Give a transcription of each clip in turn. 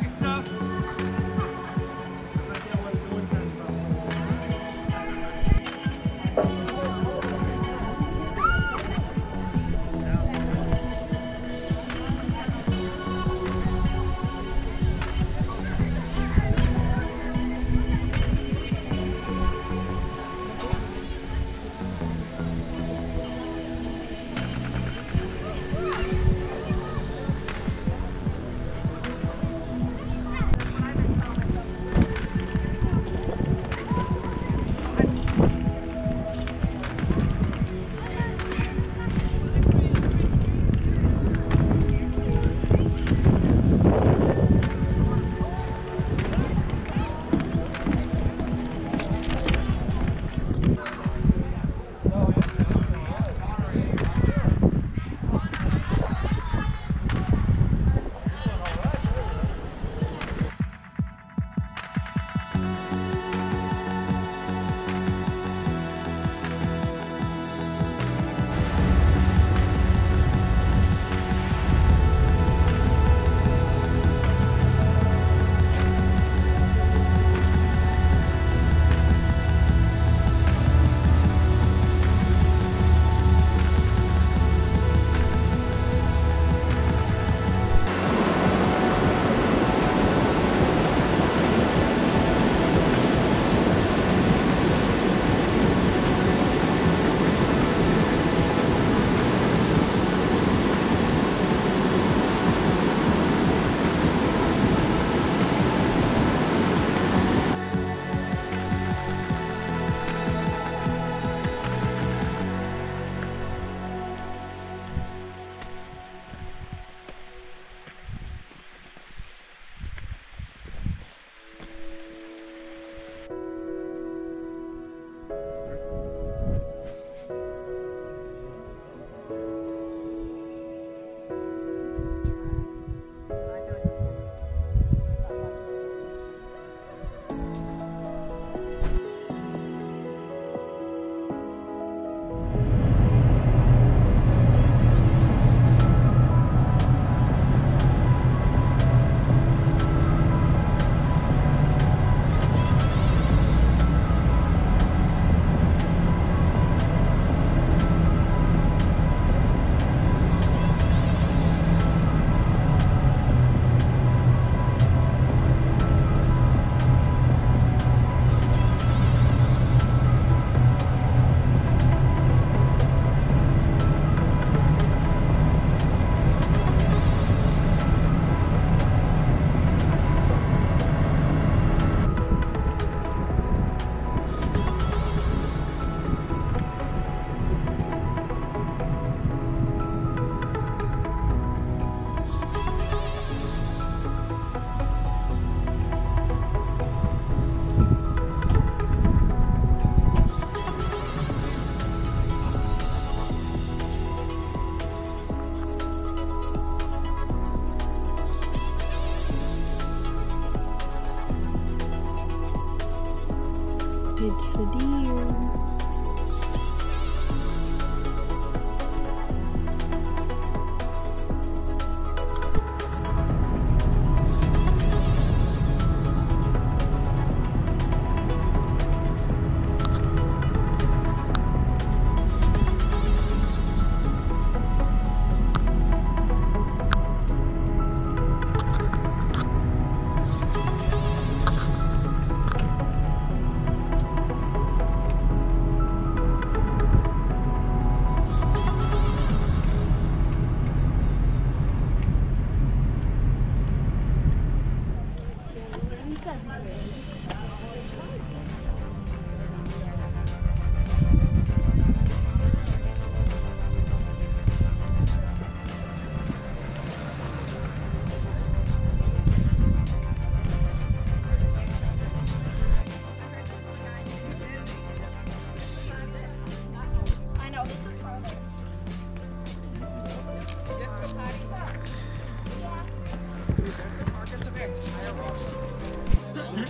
jacket stuff. Okay.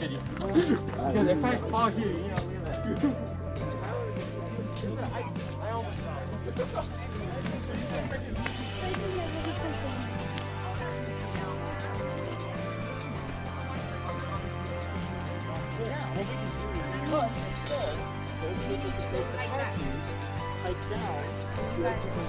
Because if I fall here, you know, look at that. I, almost died. Like that. Hike down.